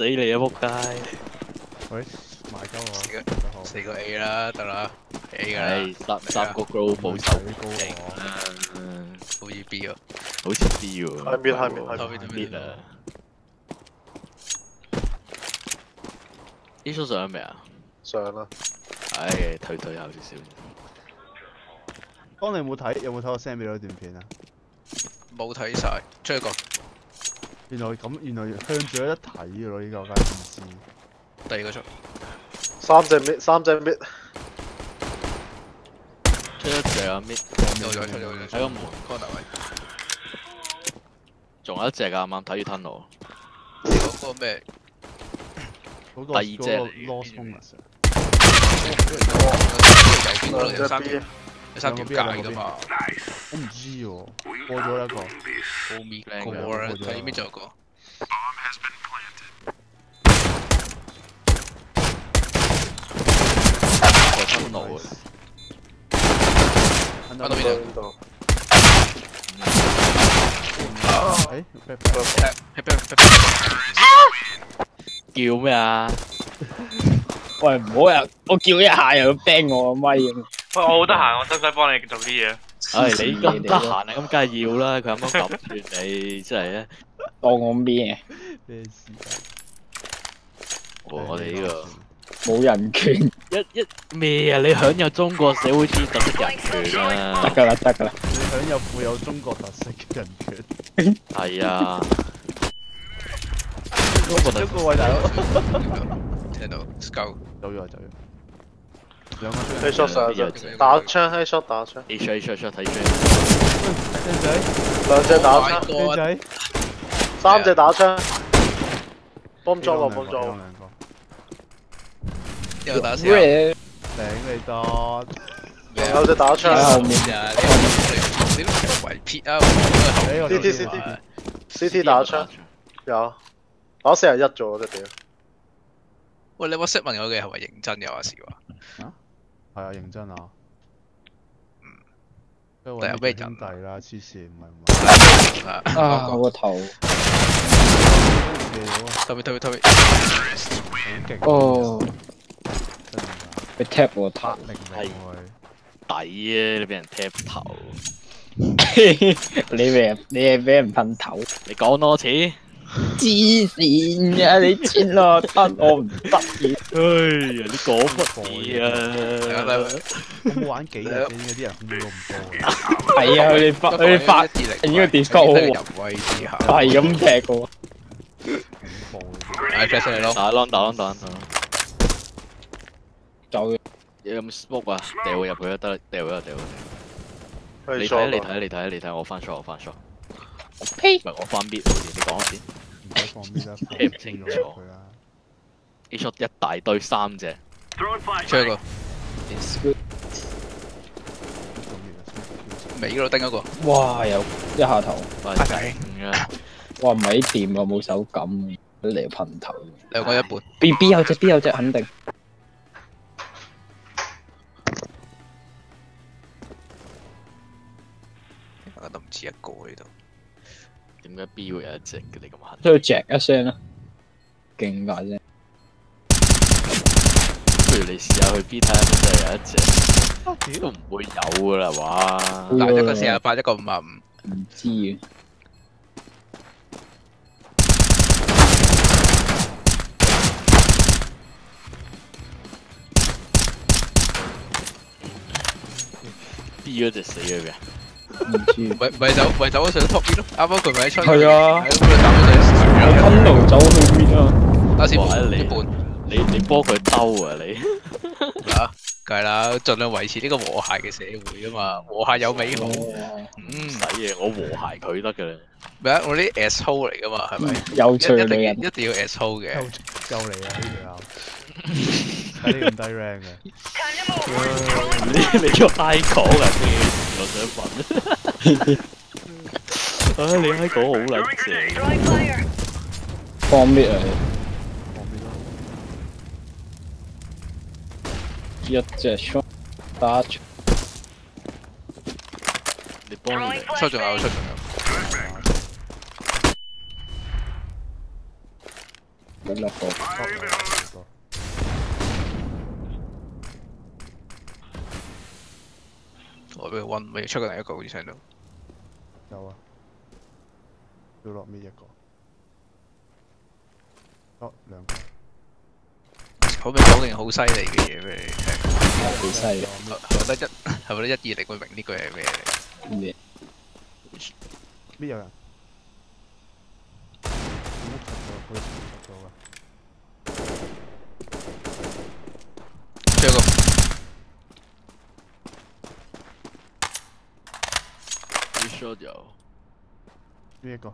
死你啊仆街！喂，埋鳩我，四個得好四個 A 啦，得啦，A 噶唉啦，，三三個 grow 保守水高我，啊，好似 B 喎，好似 B 喎。係面係面係後面係面啊！呢出上咗未啊？上啦，唉，退退後少少。當你有冇睇？有冇睇我 send 俾你嗰段片啊？冇睇晒，出一個原來咁，原來向住有得睇嘅咯，呢個我梗係唔知。第二個出，三隻 mid 三隻 mid，出一隻啊搣，有咗出喺個門，corner 位，仲有一隻啊！啱啱睇住 tunnel，你講個咩？嗰個第二隻嗰個嚟 lost 三兩隻條有三條界噶嘛？我唔知喎，過咗一個。冇面靚過㗎啦，過咗睇邊仲有個？個 tunnel 啊！翻到邊度邊度？誒，back back 踢踢踢踢叫咩啊？喂，唔好又我叫一下又要 ban 我個咪咁。喂，我好得閒，我使唔使幫你做啲嘢？唉，你咁得閒啊，咁梗係要啦。佢啱啱撳住你，真係啊！當我咩？咩事啊？我我哋呢個冇人權，一一咩啊？你享有中國社會主義特色人權得啊！㗎啦，得㗎啦。你享有富有中國特色嘅人權。係啊，中國特一個位大佬。聽到 scout 走咗走咗。兩個 A shot 上隻，打槍 A shot 打槍，H H H 睇住，靚仔，兩隻打 Oh my 槍，God 靚仔。三隻打槍，幫咗兩個個幫咗個，兩個又打死啊！咩？頂你多。咩啊有隻打喺後槍面啊！你你都圍撇啊！我誒我 CT 頭先 CT 話 CT 打槍有，打四廿一咗隻屌，喂，你 WhatsApp 問我嘅係咪認真有話事話？係啊，認真啊。但係有咩人兄弟啦，黐線唔係唔啊！啊！我個頭。係。特別特別特別，好勁。哦，真係佢 tap 我頭㗎，。明明佢。抵啊！你俾人踢頭，你俾你係俾人噴頭，你講多次。黐線嘅你穿落得我唔得嘅。哎呀，你講乜嘢啊？我冇玩幾日啫，應該啲人控多嘅。係啊，佢哋發佢哋發應該 Discord 好人威之下，係咁踢嘅喎。恐怖嘅嗌 flash 你咯。打 long 打 long 打 long 打 long。走有冇 smoke 啊？掉入去啊！得啦，掉咗掉咗。你你睇啊你睇啊你睇啊你睇啊！我翻 shot 我翻 shot，呸唔！係我翻似你講下先。唔使放邊啦，放聽唔清楚佢啦。A shot 一大堆三隻，出一個 It's good 尾嗰度叮一個，哇！又一下頭，快快頂啊！哇唔係掂啊，冇手感，嚟噴頭。兩個一半。B B 有隻 B 有隻肯定。我都唔止一個呢度。點解 B 會有一隻嘅你咁狠？都要 jack 一聲啦，勁大聲。不如你試下去 B 睇下，真係有一隻，啊都唔會有噶啦，哇！嗱，一個四廿八，一個五廿五。唔知嘅。B 嗰隻死咗嘅，唔知。咪咪走咪走咗上 top 邊咯，啱啱佢咪喺出。係啊係咁佢打咗上我吞路走去邊啊？打先哇你一半。你你幫佢兜啊你！啊，梗係啦，盡量維持呢個和諧嘅社會啊嘛，和諧有美好。哦唔使嘢，我和諧佢得嘅啦。咩啊？我啲 S o 嚟噶嘛，係咪？有一一定趣女人。一定要 S o 嘅。夠夠你啊！呢條友 睇你咁低 rank 嘅，你你個 high 講啊，我想問。唉，你 high 講好撚正。放咩啊？放邊咯？一隻 shot 打出你幫你出仲有，出仲有。佢落個我俾佢温，未出過第一個好似聽到。有啊，要落尾一個，哦兩個，可唔可以講件好犀利嘅嘢俾你聽？幾犀利我我覺得一係咪咧一二零會明呢句係咩嚟？咩？邊有人？點解出咗？佢出咗啊！最後一個 shot 有，邊一個？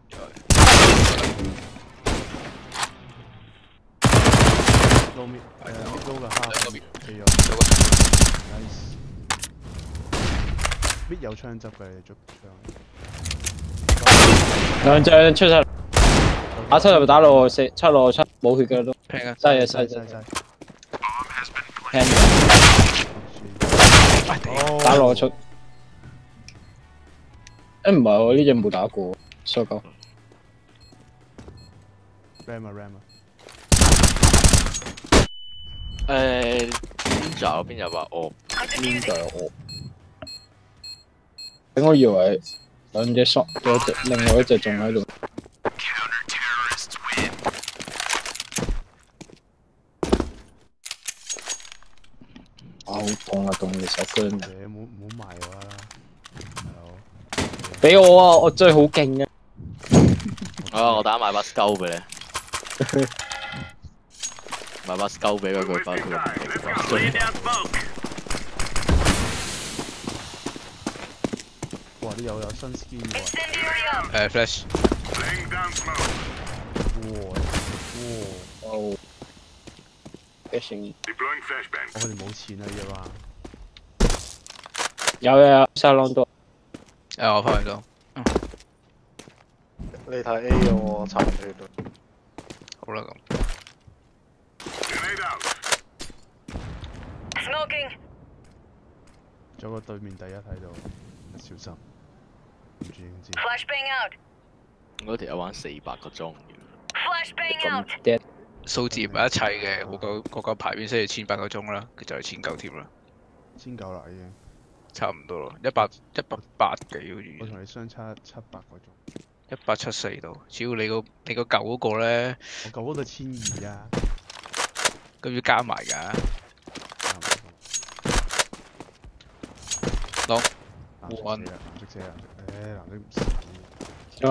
撈面誒撈嘅蝦兩個面飛咗有個，nice。邊有槍執嘅？你捉槍。兩隻出晒嚟，打七就打落四七落七冇血嘅都，拼啊！犀啊犀打落出。誒唔係我，呢只冇打過，收鳩。ram 啊 ram 啊！誒邊就邊有話哦，邊就係我？我以為兩隻索，有隻另外一隻仲喺度。啊！好痛啊，痛你手姜啊！嘢唔好唔好賣我啦。俾我啊！我真係好勁啊！啊我打埋把 skull 俾你，買把 skull 俾佢，佢把佢個唔勁哇！呢有有新 skin 喎！誒 flash 哇哇！哦，嘅成我哋冇錢啊！依家有有有沙朗多，誒我翻去咗，你睇 A 嘅我殘血啊！好啦咁。Smoking. 仲有個對面第一喺度，小心。唔知唔知。Flashbang out. 嗰條友玩四百個鐘，Flashbang out. 跌數字唔係一切嘅，我個我個排面需要千八個鐘啦，佢就係千九添啦，千九啦已經。差唔多咯，一百一百八幾好似，我同你相差七百個鐘。一百七四度。只要你個你個舊嗰個咧，我舊嗰度千二啊！咁要加埋㗎。差唔多攞藍色換死啦！藍色哎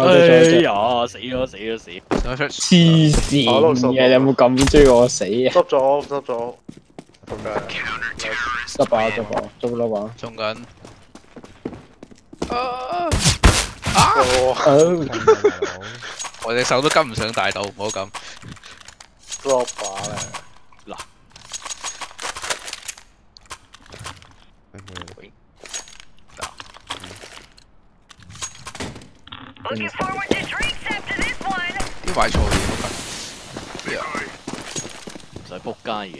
呀死咗死咗死！黐線嘅，你有冇咁追我死啊？執咗執咗，仆街！執把執把執啦把。中緊。啊！哦，哦，聽啊大佬，我隻手都跟唔上大道，唔好咁。drop 把咧，誒佢 Looking forward to drinks after this one. 啲買錯嘢好近。唔使仆街嘅，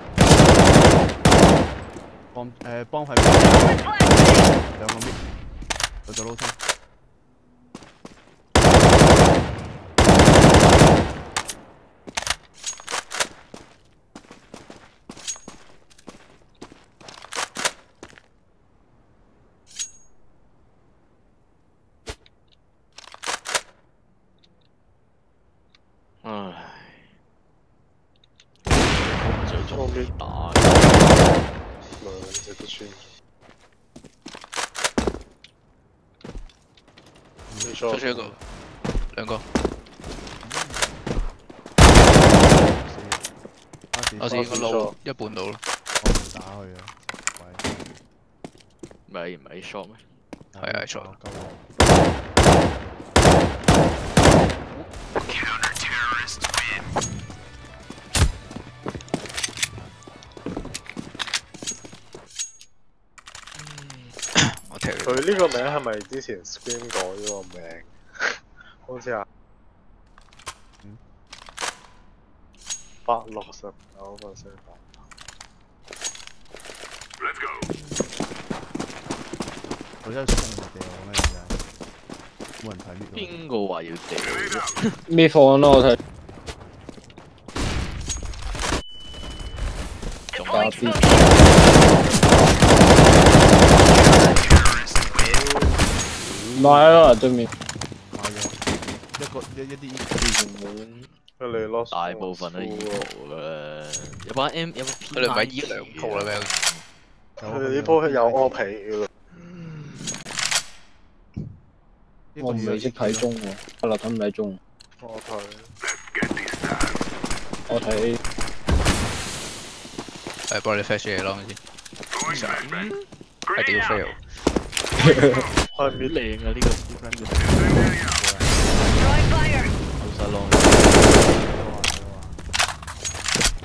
帮诶、呃、帮系两个灭，我就捞枪。唉，最终打。兩隻都穿。你出出一個，兩個。死我試個路一半到咯。我唔打佢啊！喂，唔係唔係 shot 咩？係啊錯佢呢個名係咪之前 Scream 改咗個名？好似啊嗯，百六十九個四百。佢真係送嚟掉咩？真係冇人睇呢個。邊個話要掉啫？咩放咯？我睇 Deploying Copy. smoke. 唔係咯，對面買咗一個一一啲佢哋攞大部分都係 eco 噶啦，有把 M 有把 P 佢哋唔係依兩套啦咩？佢哋呢鋪有屙皮嘅咯。我唔係識睇中喎，我立睇唔睇中，我睇我睇係幫你 flash 嘢咯先。係屌 fail。开唔到靓啊呢个 friend。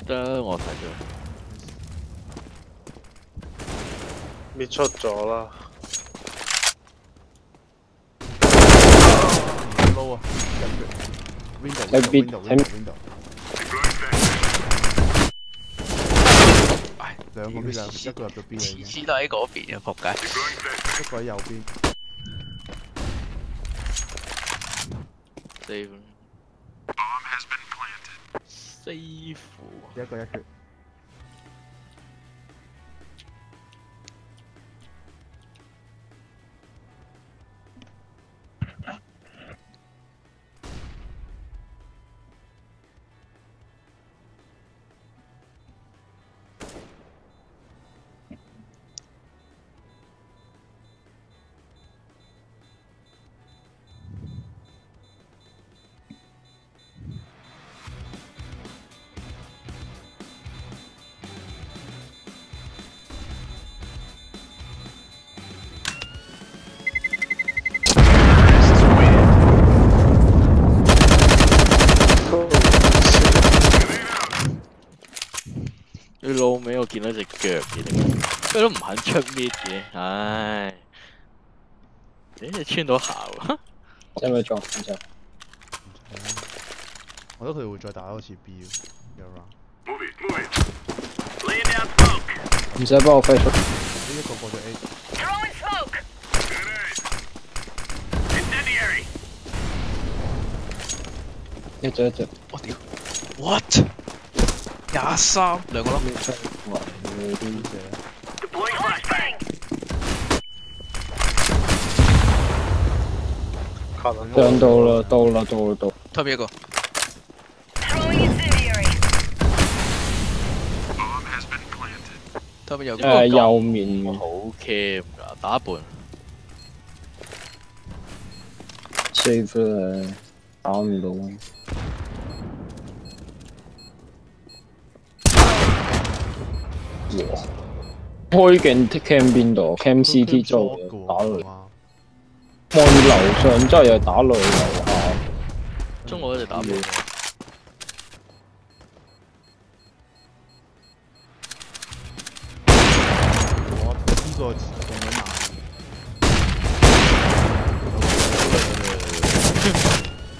得我睇咗，灭出咗啦。捞啊！喺？兩個邊兩一個入咗經，次都喺嗰邊啊！仆街。一個喺右邊。save save 一個一缺。見到隻腳嘅，佢都唔肯出 mid 嘅，唉！誒，穿到校啊！使唔使撞？唔使，我覺得佢哋會再打多次 B 喎有 round。唔使幫我飛出。呢一個過咗 smoke. 一隻一隻。我屌！What？廿三兩個咯。上到啦，到啦，到啦，到。推邊一個？Throwing incendiary. 推邊有誒右面好 cam 噶，打一半。save 啦，打唔到。開鏡 cam 邊度？cam CT 做嘅打雷，望住樓上之後又打雷樓下。中我一直打雷。我呢個送咗慢，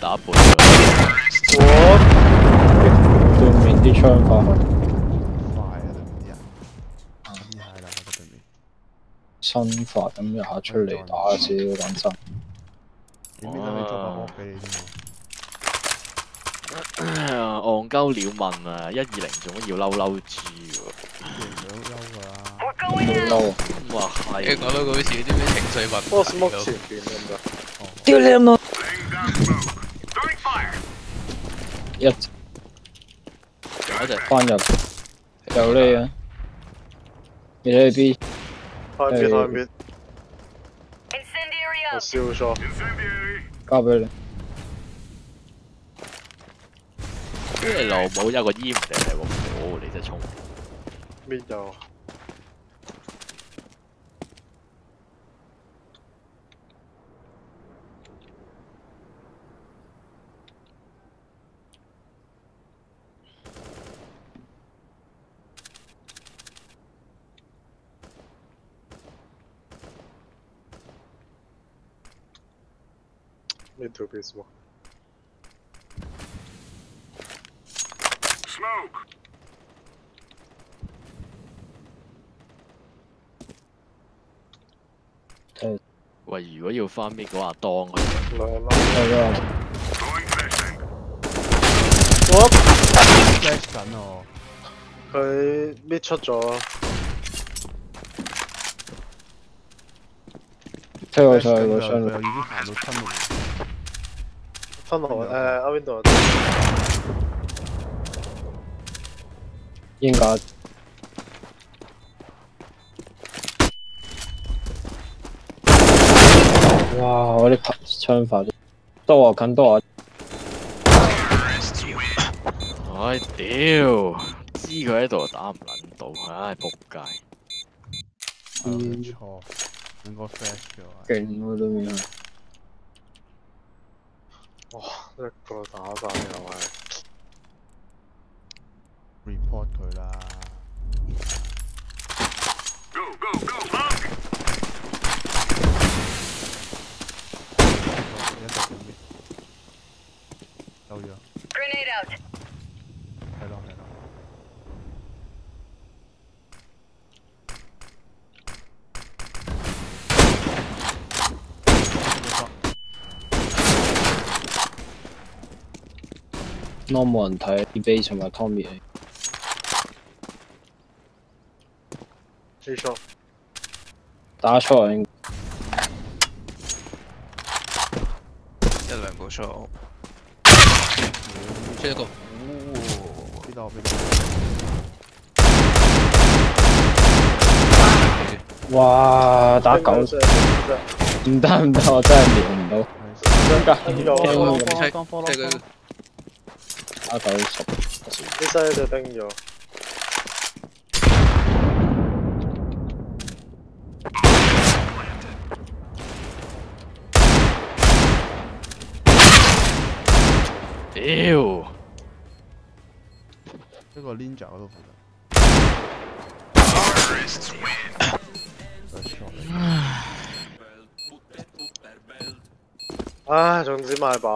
打半。對面啲槍法新法咁一下出嚟打自己揾真。你邊度你捉把惡俾你添喎？哎呀，戇鳩鳥問啊！一二零做乜要嬲嬲豬喎？你想嬲㗎啦 in. 嬲啊！哇你係，講到好似啲咩情緒問題 Boss Smoke 咁前邊得唔得？屌你媽！一仲有一隻翻入有呢啊！你喺 B 開面開面，Incendiary 我 up. 燒咗。交俾你。你老母有個煙唔定係個火，你真係衝！搣有。Mid to be smoke。喂，如果要翻邊嗰阿當佢，兩粒。係啊，我 flash 緊哦，佢搣出咗，推我上去佢個箱度又佢又已，經行到吞路，吞落誒阿邊度？应该哇！我啲枪法多我近多我，唉屌，知佢喺度打唔撚到，唉仆街，冇錯，應該 flash 嘅話，勁喎對面。哇！一個打晒又係。report 佢啦。一隻準備，收咗，Grenade out. 係咯係咯。我冇人睇 debate 同埋 Tommy 嚟 A shot。打錯應一兩個 shot，出一個，邊度？邊度？哇打九。隻，唔得唔得，我真係瞄唔到，點解跟咗打九十？呢西就叮咗。屌，一個 ninja 嗰度附近。First shot 唉，總之買把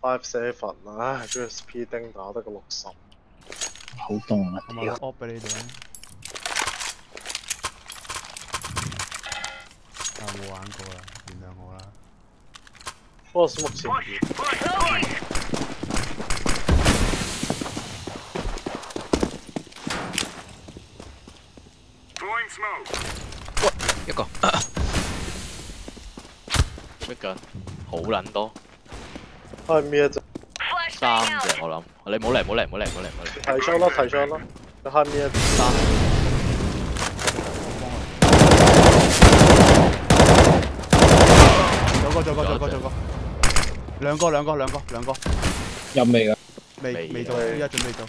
five seven 唉，跟住 speed 丁打得個六十。好凍啊！我買個 op 俾你哋啊！啊冇玩過啦，原諒我啦。不過目前面 Smoking. 一個，出緊，好撚多，係咩啫？三隻我諗，你唔好嚟唔好嚟唔好嚟唔好嚟唔好嚟，提槍啦，提槍啦。你係咩啫？有個，有個，有個，有個，兩個，兩個，兩個，兩個，入未噶？未未未到，未依家準備到。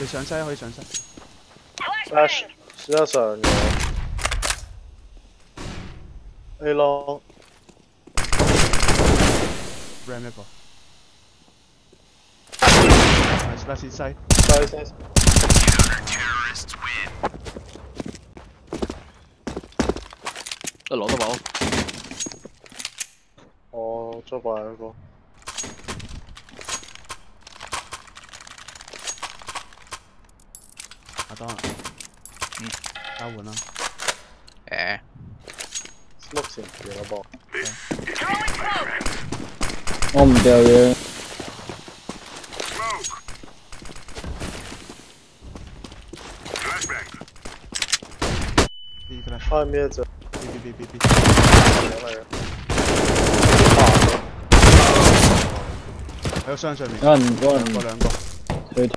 你上西可以上西。Flash. 先得上嘅。A long ram 一個。Nice 一個。阿當啊。嗯。交換啦。誒，smoke 前面啦噃。我唔掉嘢，呢個咧係咩啫？，B B B B B。嚟嘅。喺個箱上面。有人有人兩個兩個。去呢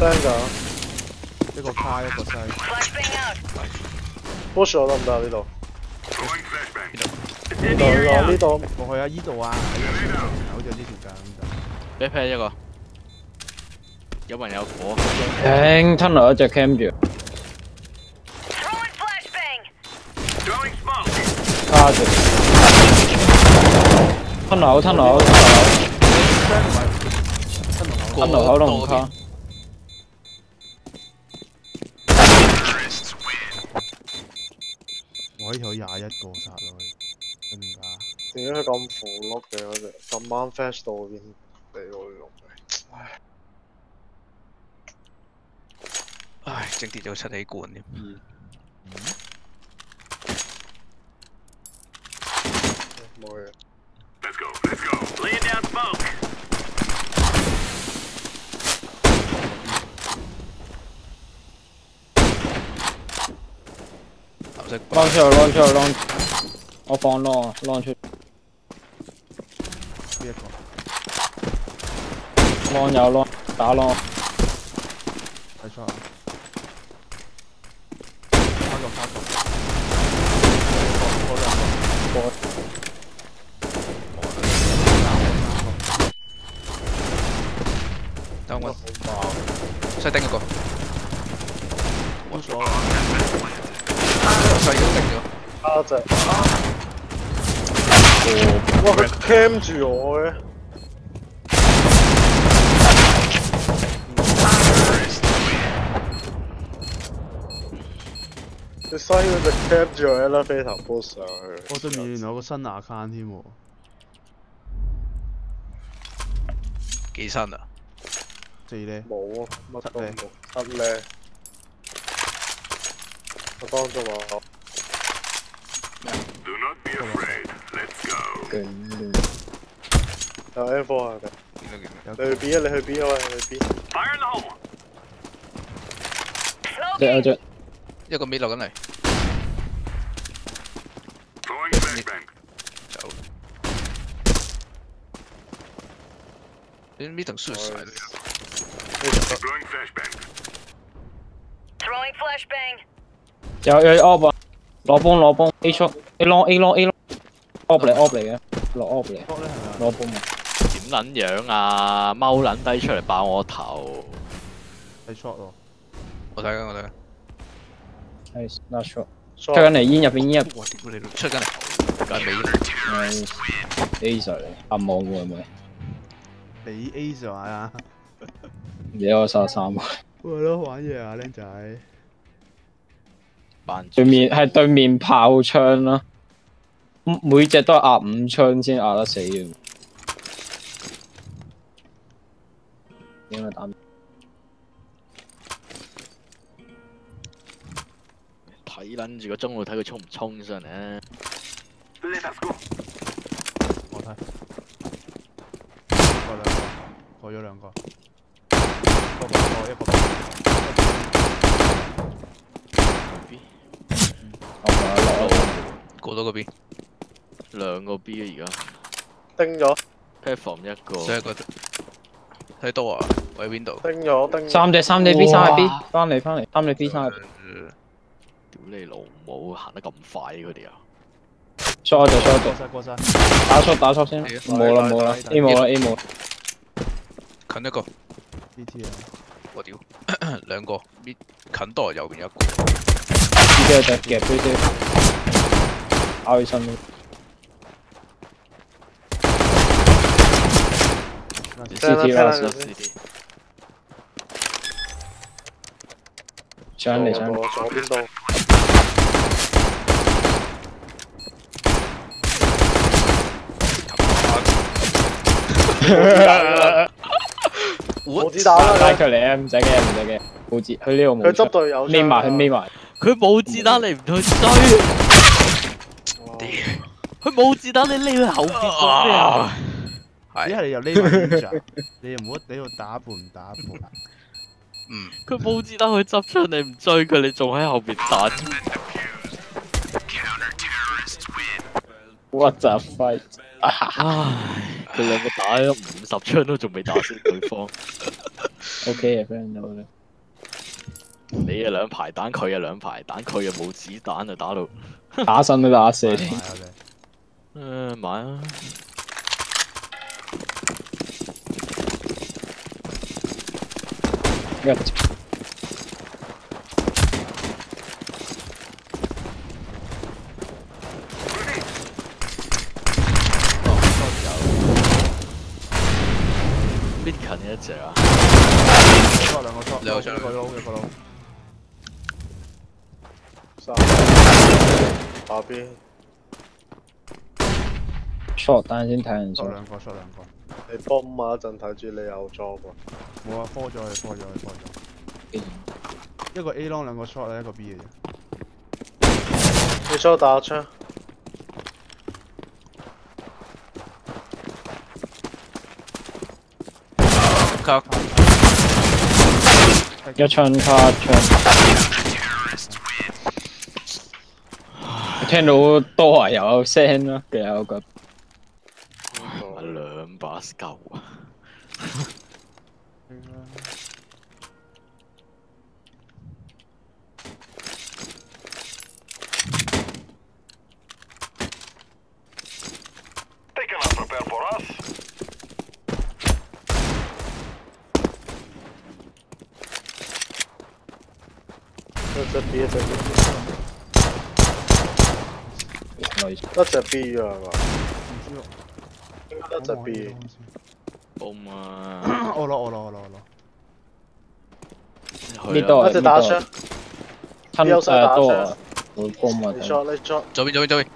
個有，聽㗎。一個卡一個西。Flashbang out. push 我得唔得啊？呢度。呢度呢度呢度。過去啊！依度啊！好似有啲條架咁就。俾劈一個，有人有火，停吞落一隻 cam 住，Throwing flashbang. 卡住，吞落口吞落口吞落口，吞落口都唔卡。嗰隻？咁啱 flash 到邊嚟我用嘅？唉，唉，整跌咗七喜罐添。冇嘢。藍色浪出去，浪出去，浪。我放浪啊，浪出。呢一個浪有浪，打浪。睇錯啊！卡個卡個，嗰兩個等我好爆！西丁嗰個，冇所謂。西都定咗。卡隻。哇！佢 cam 住我嘅。佢西嗰隻 cam 住我 elevator push 上去。我對面原來有個新 account 添喎，幾新啊！四咧，冇啊，乜都七冇。七咧，我當咗話勁有 M four 啊！見到見到。有你去 B 啊！你去 B 啊！喂，你去 B。只有只一個尾落緊嚟，走。你呢度輸晒啦。Throwing flashbang. 有有 op 啊！攞幫攞幫 A 出 A long A long A long op 嚟 op 嚟嘅，落 op 嚟博咧係咪啊？攞幫啊！點撚樣啊？踎撚低出嚟爆我頭，睇 shot 喎，我睇緊我睇緊。係 last shot，出 short 緊嚟煙入邊煙入哇！屌你老出緊嚟，間尾啦。係 A 上嚟，暗網喎係咪？你 A 上啊！你有殺三啊！喂，都玩嘢啊，僆仔。扮對面係對面炮槍啦，每每隻都係壓五槍先壓得死嘅。點解打？睇撚住個中路睇佢衝唔衝上嚟啊！我睇。過兩個，過咗兩個。一個過一個過。B 我過到嗰邊，兩個 B 啊而家叮咗，platform 一個，所以覺得睇到啊，我喺邊度？叮咗，叮咗。三隻三隻 B 三隻 B，哇翻嚟翻嚟，三隻 B 三隻 B。屌你老母行得咁快佢哋啊！short 就 short 就過晒。打 short 打 short 先，冇啦冇啦，A 冇啦 A 冇啦。近一個，BT 啊！我屌，兩個，搣近多右邊一個，呢啲就夾飛機，咬起身咯。CT 啦，CT 上嚟上嚟，左左邊度。冇子彈拉啦！佢嚟啊！唔使嘅唔使嘅，冇字，佢呢度冇。佢執隊友。匿埋佢匿。埋，佢冇子彈你唔去追，哇佢冇子彈你匿去後邊做咩啊？只係，係你又匿埋 你又唔好喺度打半唔打半。嗯，佢冇子彈佢執出你唔追佢，你仲喺後邊彈。What the fuck？唉，佢兩個打咗五十槍都仲未打死對方。OK 啊 friend 到啦。你啊兩排彈，佢啊兩排彈，佢啊冇子彈啊打到。打身都打死買你。我哋誒買啊！一近一隻啊？一個兩個 shot，兩個 shot 一個撈一個撈。三。下邊。short，等陣先睇人數。short 兩個 short 兩個，你泵啊！一陣睇住你有 job 啊！冇啊，科咗佢，科咗咗。一個 A long 兩個 short 咧，一個 B 嘅啫。你打槍，一槍卡一槍。聽到多啊，又有聲啦，嘅有個買兩把夠啊！一隻 B 一隻 B，類一隻 B 啊係嘛？唔知喎。應該一隻 B。bomb 啊！我攞我攞我攞我攞。呢度啊一隻打槍，親有手打槍誒多啊，會攻啊你！shot 你 shot 左邊左邊左邊，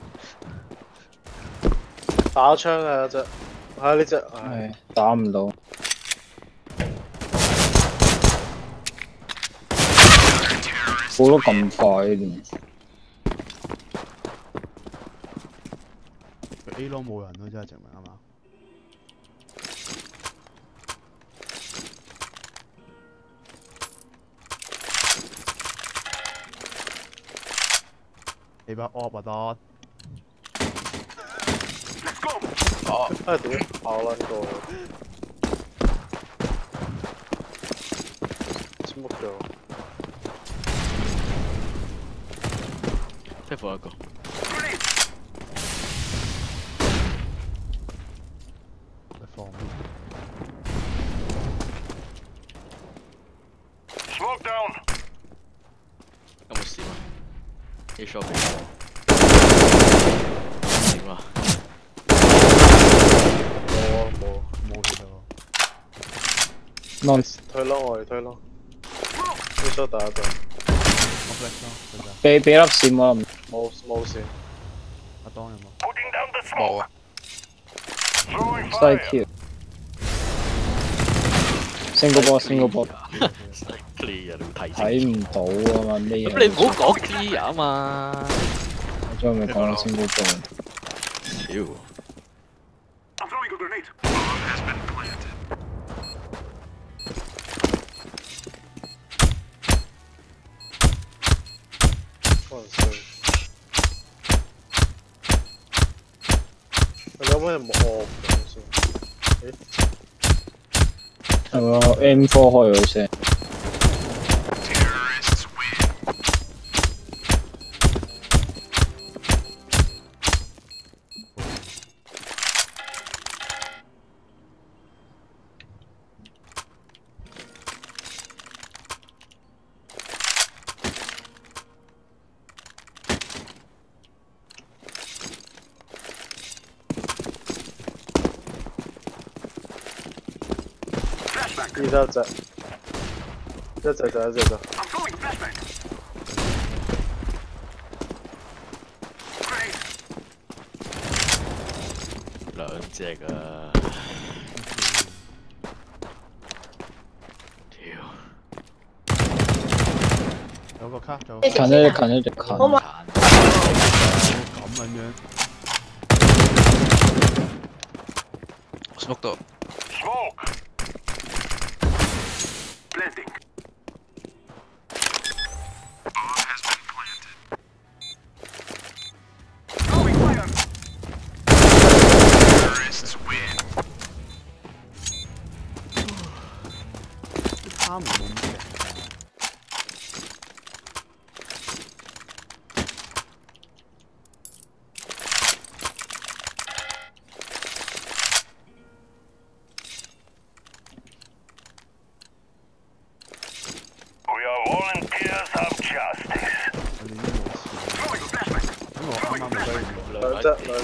打槍啊！一隻，係呢隻，唉係打唔到，過得咁快 A long 冇人咯，真係證明係嘛？你把 op 啊得，唉屌跑撚過，smoke 咗，即係放一個。你放邊？有冇事啊？A shot 俾我。點啊？冇啊冇啊，冇血咯。non 推咯我哋推咯，你 shot 打俾俾粒閃我，冇冇線，阿當有冇？冇啊！西 Q。single ball single ball clear 你會提睇醒。唔到啊嘛呢咁你唔好講 clear 啊嘛！我將咪講 single ball。屌，有冇人冇 off 嘅先？係喎，M4 開咗聲。依得一隻，一隻就一隻就。兩隻啊！屌，有個卡，有個近一隻近一隻近。殘咁樣樣。smoke 到，差唔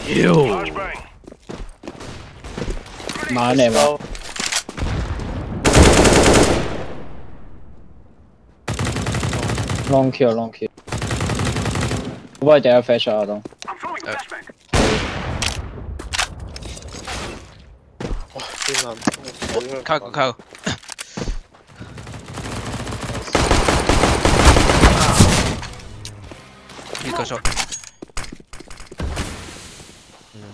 兩隻兩隻。屌，慢嚟嘛，收 long kill long kill。我幫你掟個 flash 啊，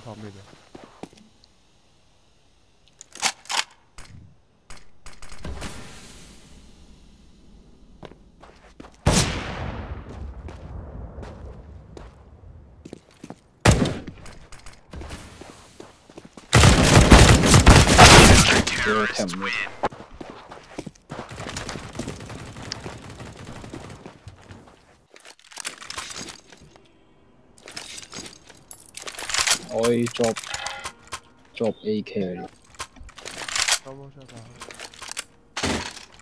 東。邊撚？卡個卡個，呢個數你想套咩嘅？屌踢唔到。我可以 drop drop AK 嚟，收波出吧。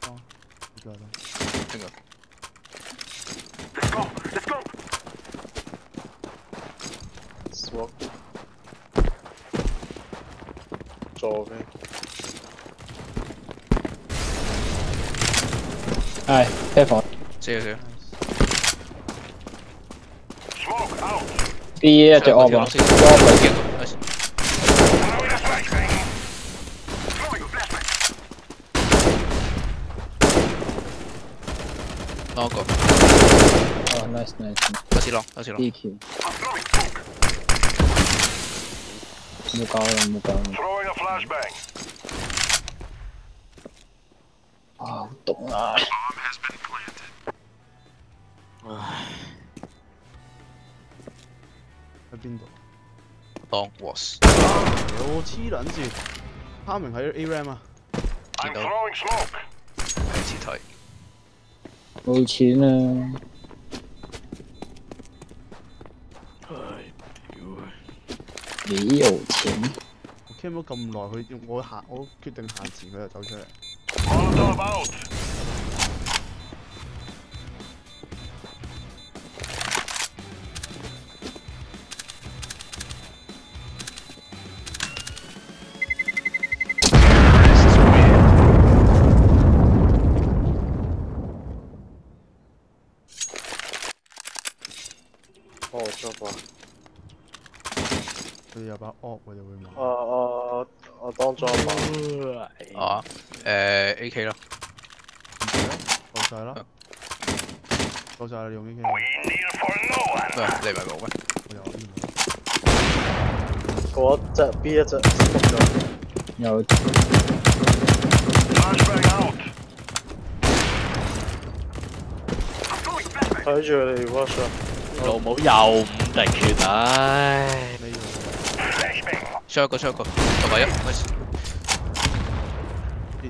哦，呢個啦。邊個？Swap 左邊，係車房死咗死咗。B 一隻 op 啊先，op 嚟見到，nice 攞個，哦，nice. Nice，有次攞，有次攞。D 橋，冇搞啦冇搞啦，啊好凍啊！喺邊度？Long was 我黐撚線，哈明喺 A RAM 啊！見到係前台，冇钱啊！你有錢？我 cam 咗咁耐，佢我行，我決定行前，佢就走出嚟。AK 咯，夠晒啦，夠晒啦，用 AK。咩？你咪冇咩？我有呢度。嗰一隻 B 一隻 smoke 咗，有睇住你 watch 啊！老母又五滴血，唉！呢個出一個出一個，同埋一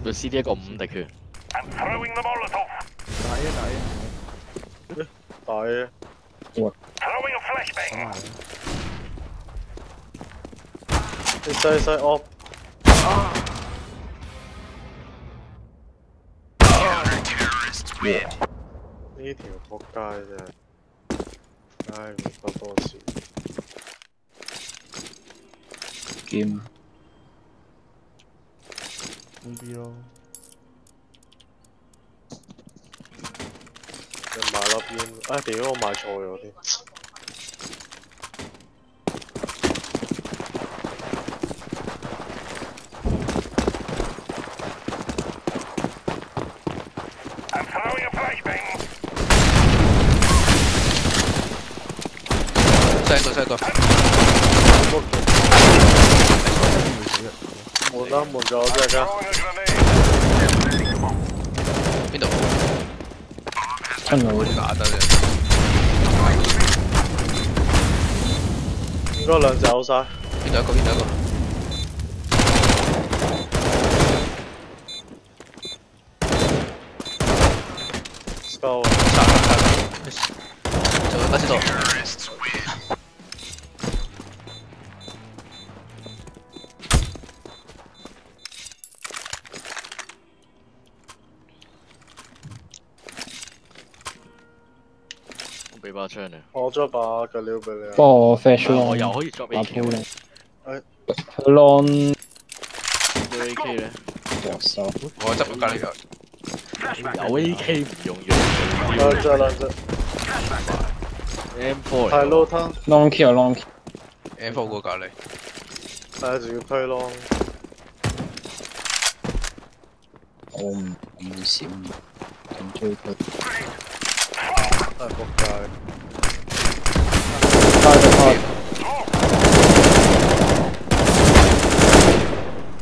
，nice 佢 C D 一個五滴血，打一打一。大嘅，等埋啦。你細細 op 呢條仆街真係，唉唔得多事。劍，封 B 咯。你買粒煙，啊屌我買錯咗添。西一個西一個，門啦門咗隻㗎，邊度？真係假得啫，應該兩隻 out 晒。邊度一俾把槍你，我咗把嘅料俾你啊！幫我 flash 咯，我又可以鋪 K 咧誒。佢 long 有 A K 咧，左手，我執咗隔離個，有 A K 唔用藥兩隻兩隻，M four 太 low 攤，long kill 啊 long kill，M4 個隔離，睇住要推咯。我唔唔會閃，咁追佢。真係仆街。加咗開，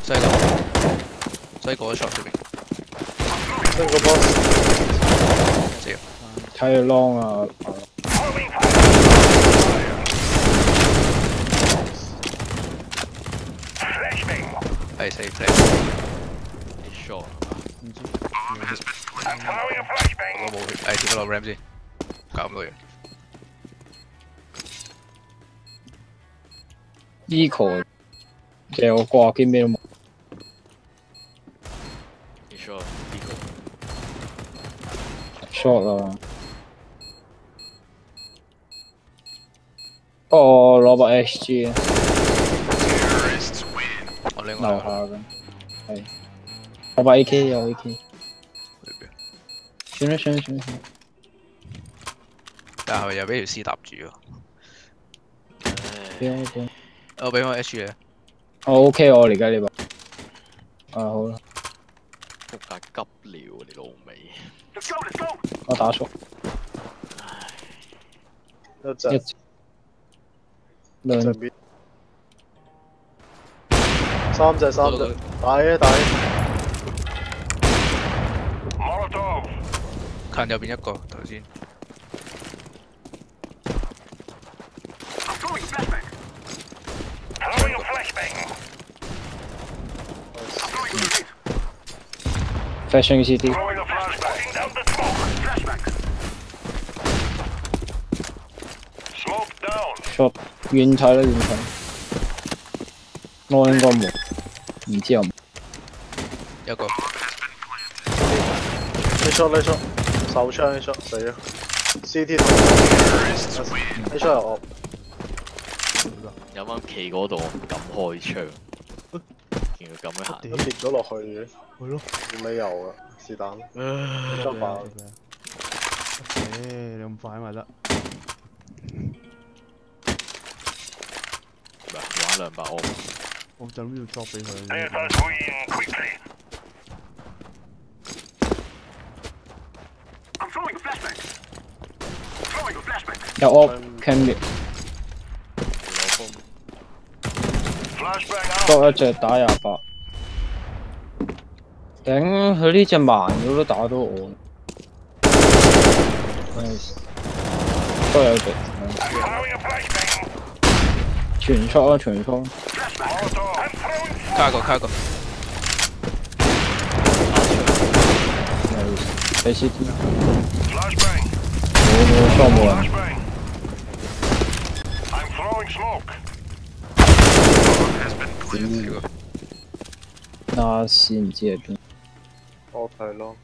西樓，西過咗 shot 出邊，呢個 boss 睇佢 long 啊！係四 play，short 唔知。我冇血，誒點解落 ram 先？搞咁多嘢，eco 其實我掛機咩都冇。不過我攞把 SG 啊，我另樓下外嘅，係。我把 AK 有 AK，算啦算啦算啦。但係又俾條絲搭住喎，個，俾我俾我 H 你，我 OK 我而家呢把。啊好啦，仆街急尿你老味，我打熟一隻一兩上邊三隻三隻，打嘅打嘅。近右邊一個頭先 short 遠睇啦遠睇，我應該冇，唔知有冇。一個你 shot 你 shot，手槍你 shot 死咗。CT 同。A shot 又惡，有啱企嗰度我唔敢開槍，見佢咁樣行，咁跌咗落去嘅，係咯。冇理由啊？是但。唉得吧誒，你咁快咪得？玩兩把我我就諗住 drop 俾佢。有 op cam 嘅，攞風，多一隻打廿八。頂佢呢只慢咗都打到我。都有隻。全速啊全速！卡一個卡一個，Nice 俾 CT。冇冇錯冇人。那先唔知係邊。我睇咯。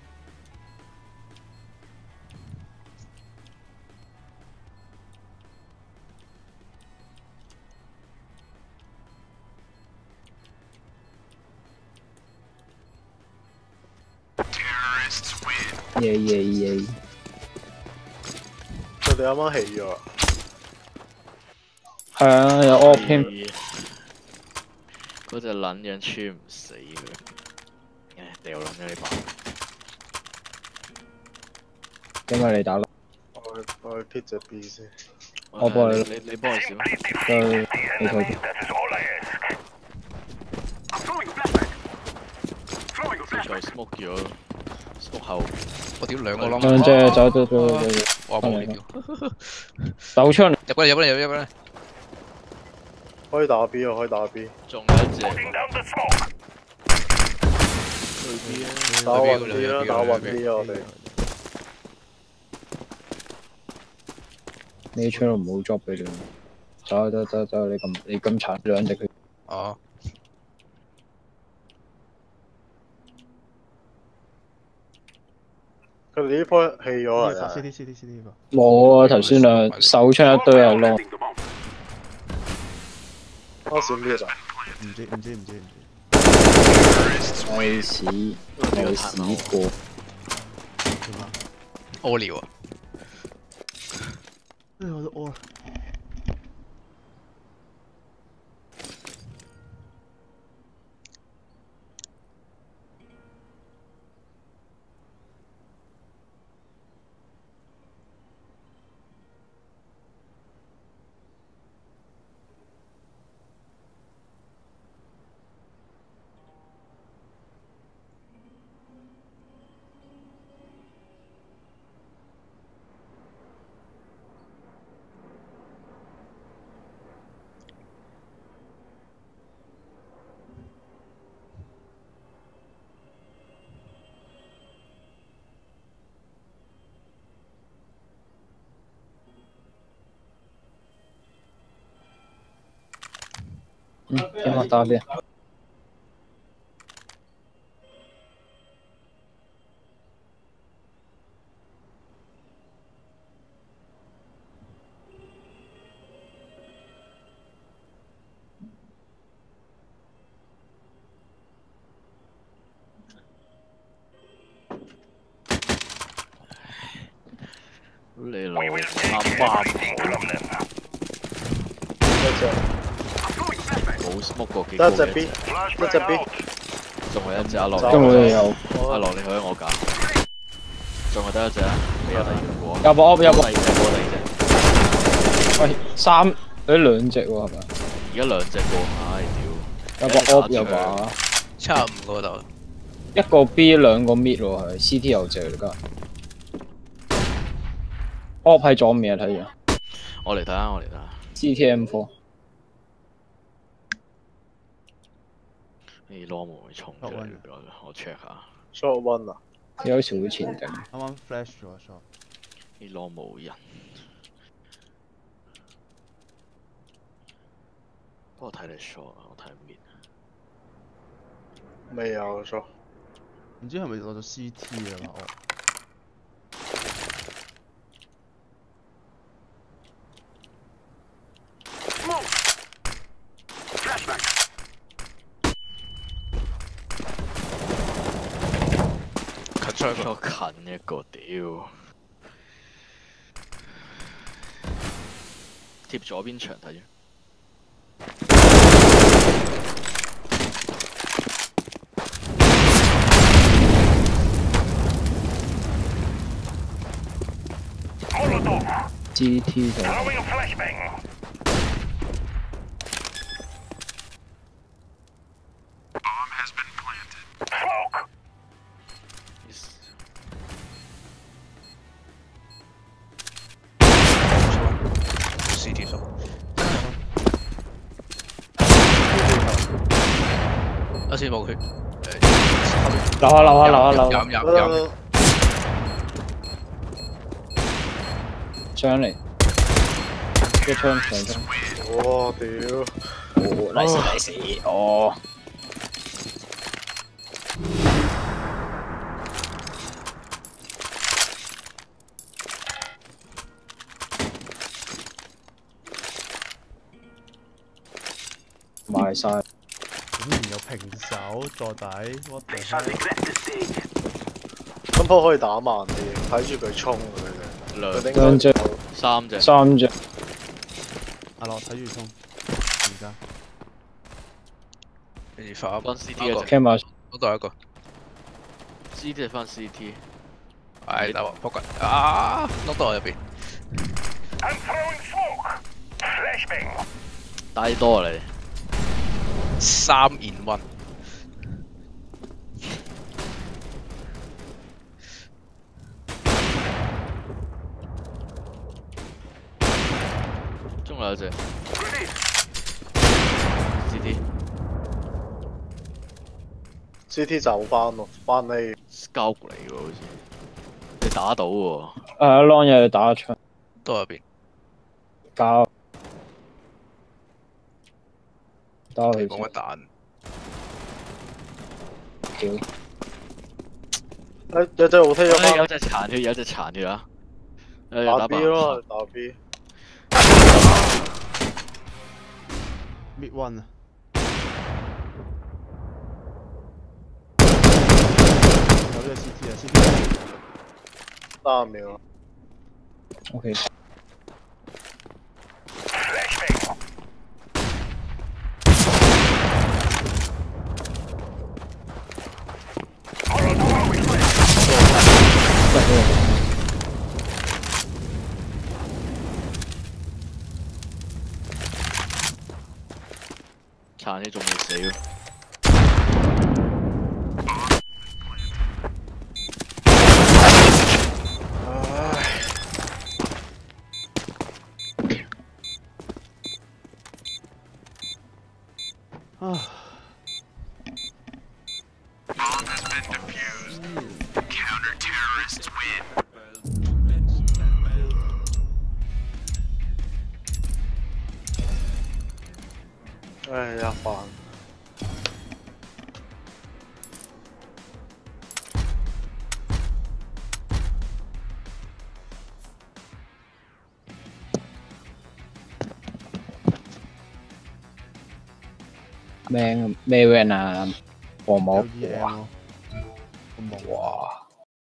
耶耶耶！佢哋啱啱起咗啊，係啊，有 op 添。嗰隻撚樣穿唔死嘅，唉掉撚咗呢把，因為你打咯，我去我去 pit 隻 B 先。我幫你你你你幫佢少，就你睇住。先再 smoke 咗，smoke 後。我屌兩個窿，兩隻走走走走走，我冇你屌，走出嚟。入過嚟入過嚟入過嚟，可以打 B 啊，可以打 B。仲有一隻打暈 B 啦，打暈 B 啊，我哋。呢啲槍都唔好 drop 俾你。走走走走，你咁你咁殘兩隻佢。哦，佢哋呢波起咗啊。冇啊！頭先兩手槍一堆係窿，我閃 B 啊！唔知唔知唔知唔知。係屎有屎過。點啊？屙尿啊！誒我都屙嗯，點啊？打邊？得一隻嘅 B，一隻 B，仲有一隻阿樂，走因為有。阿樂你去我架，仲係得一隻啊，你有第二個。喎，有冇 op 有冇第二隻過第二隻，喂三誒兩隻喎係咪？而家兩隻過，唉有部 op 有把差五個度，一個 B 兩個 mid 喎係 CT 有隻嚟㗎。op 喺左面啊睇住，我嚟睇下，我嚟睇下，CTM four 你攞冇會衝出嚟 one 我 check 下，short one 啊，有少少前定。啱啱 flash 咗 shot，你攞冇人，不過睇你 short 啊，我睇面，未有 short，唔知係咪攞咗 CT 啊嘛？我我近一个屌贴左边墙睇住 g t 就。冇血，誒，留下留下留下留下飲飲飲飲，得上嚟，一槍上槍，哇屌，哦，nice nice，哦，賣晒，竟然有平手坐底，what the hell？今鋪可以打慢啲，睇住佢衝啊佢哋，兩佢哋兩隻三隻，三隻，阿樂睇住衝，而家跟住發翻 CT 一個。一隻。Camera 嗰度一個，，CT 係翻 CT，唉，大鑊仆街，啊，攞到我入邊，I'm throwing smoke. Flashbang. 低多啊你，三 in one，中有一隻 CT CT 走翻咯，翻嚟。scout 嚟喎好似，你打到喎，誒 long 又打一槍，都入邊，交，打。佢冇乜彈，有隻好聽咗哎有翻，隻殘血，有隻殘血啊，誒打打 B 打 B，mid one 啊，有隻 CT 啊，CT 三秒，，OK，咩咩 van 啊？黃有帽 E M 咯，咁冇哇！